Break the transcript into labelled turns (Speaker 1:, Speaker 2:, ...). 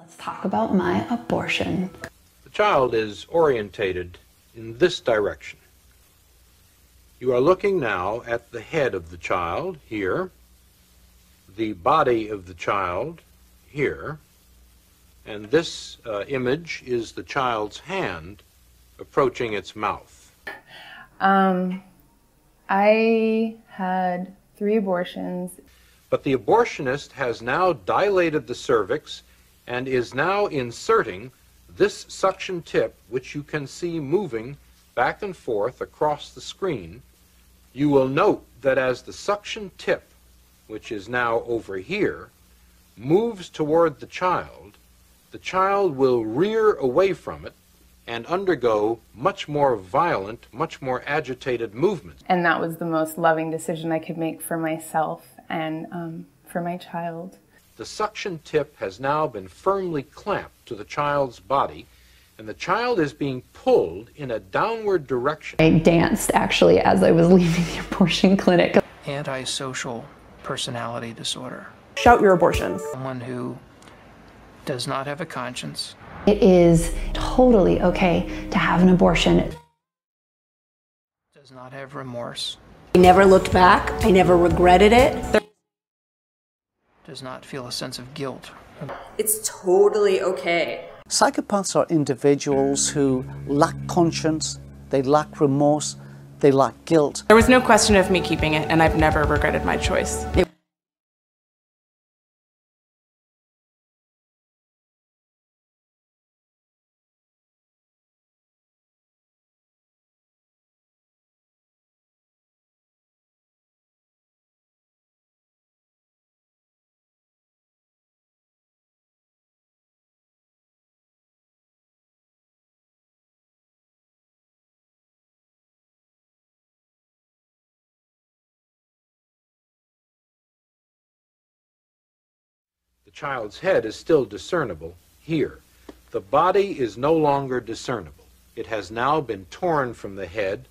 Speaker 1: Let's talk about my abortion.
Speaker 2: The child is orientated in this direction. You are looking now at the head of the child here, the body of the child here, and this uh, image is the child's hand approaching its mouth.
Speaker 3: Um, I had three abortions.
Speaker 2: But the abortionist has now dilated the cervix and is now inserting this suction tip, which you can see moving back and forth across the screen. You will note that as the suction tip, which is now over here, moves toward the child, the child will rear away from it and undergo much more violent, much more agitated movement.
Speaker 3: And that was the most loving decision I could make for myself and um, for my child.
Speaker 2: The suction tip has now been firmly clamped to the child's body, and the child is being pulled in a downward direction.
Speaker 1: I danced actually as I was leaving the abortion clinic.
Speaker 4: Antisocial personality disorder.
Speaker 5: Shout your abortion.
Speaker 4: Someone who does not have a conscience.
Speaker 1: It is totally okay to have an abortion.
Speaker 4: Does not have remorse.
Speaker 6: I never looked back. I never regretted it.
Speaker 4: Does not feel a sense of guilt.
Speaker 7: It's totally okay.
Speaker 8: Psychopaths are individuals who lack conscience, they lack remorse, they lack guilt.
Speaker 5: There was no question of me keeping it, and I've never regretted my choice. It
Speaker 2: The child's head is still discernible here. The body is no longer discernible. It has now been torn from the head